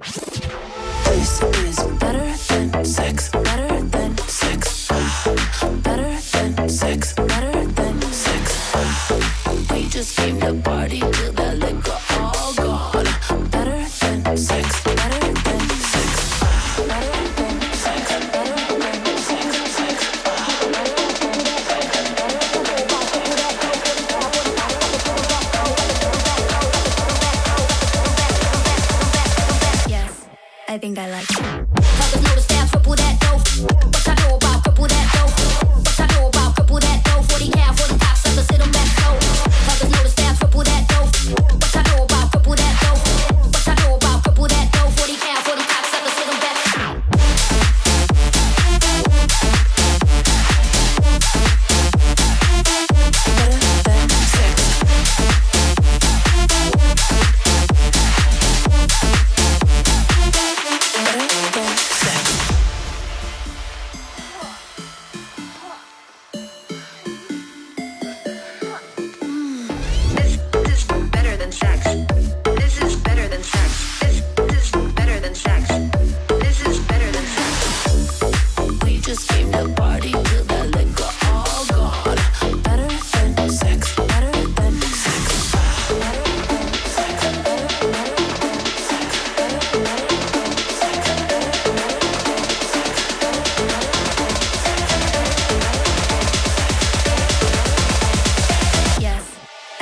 This is better than sex, better than sex, better than sex, better than sex. We just came to party I think I like triple that dough.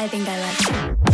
I think I like.